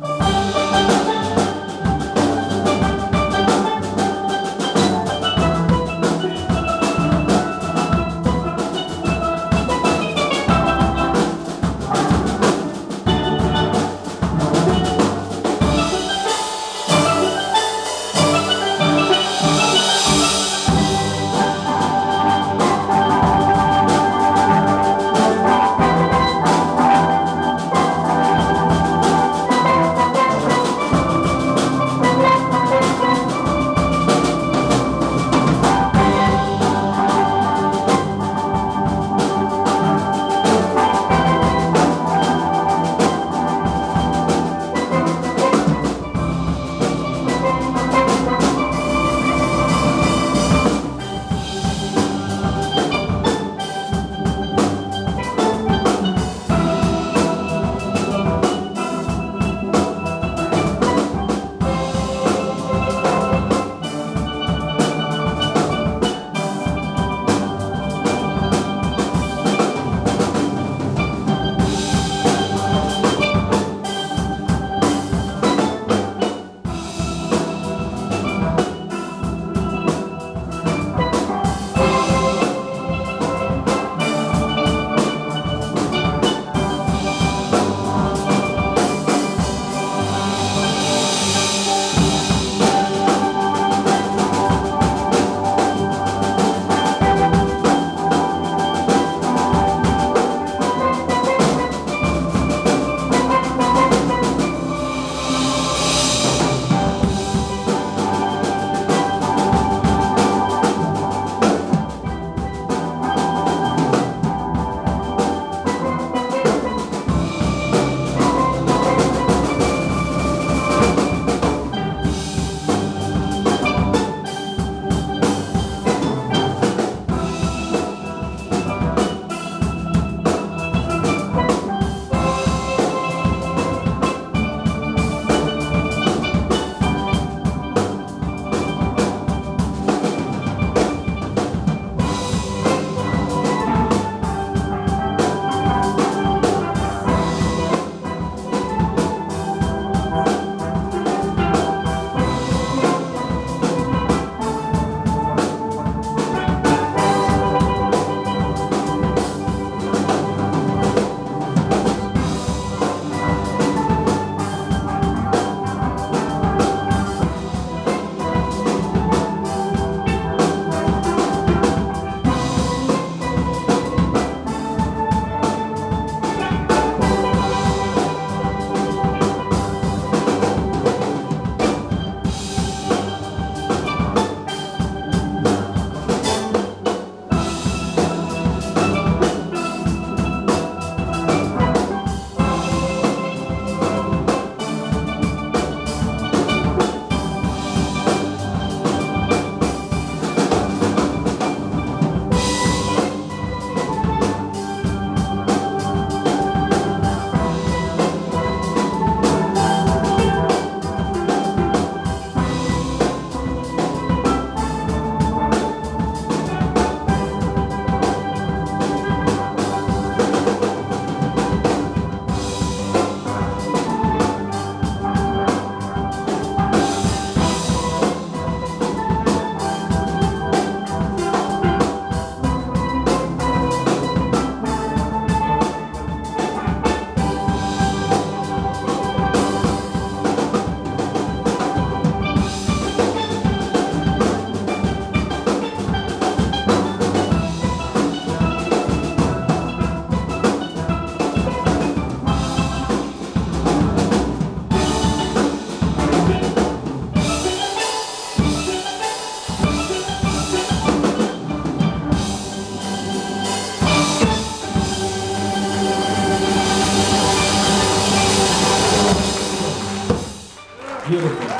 Bye. Beautiful.